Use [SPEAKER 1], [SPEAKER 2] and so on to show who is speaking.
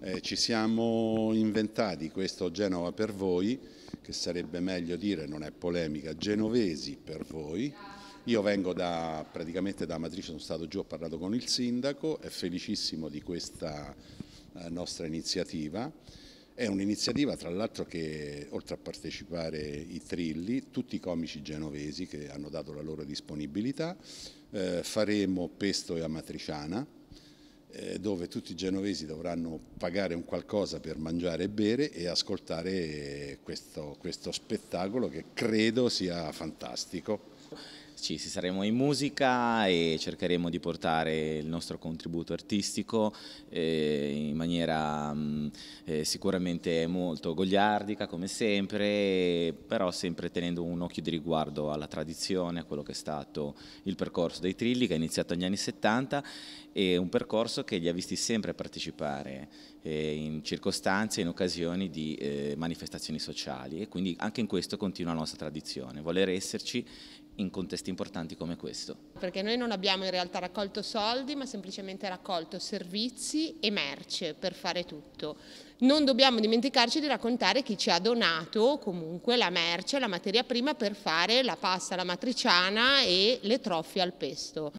[SPEAKER 1] Eh, ci siamo inventati questo Genova per voi, che sarebbe meglio dire, non è polemica, genovesi per voi. Io vengo da, praticamente da Amatrice, sono stato giù, ho parlato con il sindaco, è felicissimo di questa eh, nostra iniziativa. È un'iniziativa tra l'altro che oltre a partecipare i Trilli, tutti i comici genovesi che hanno dato la loro disponibilità, eh, faremo Pesto e Amatriciana, eh, dove tutti i genovesi dovranno pagare un qualcosa per mangiare e bere e ascoltare questo, questo spettacolo che credo sia fantastico.
[SPEAKER 2] Ci saremo in musica e cercheremo di portare il nostro contributo artistico eh, in maniera mh, mm, eh, sicuramente molto gogliardica come sempre, però sempre tenendo un occhio di riguardo alla tradizione, a quello che è stato il percorso dei Trilli che è iniziato negli anni 70 e un percorso che li ha visti sempre partecipare eh, in circostanze, in occasioni di eh, manifestazioni sociali. E quindi anche in questo continua la nostra tradizione, voler esserci in contesti importanti come questo.
[SPEAKER 3] Perché noi non abbiamo in realtà raccolto soldi, ma semplicemente raccolto servizi e merce per fare tutto. Non dobbiamo dimenticarci di raccontare chi ci ha donato comunque la merce, la materia prima per fare la pasta alla matriciana e le trofie al pesto.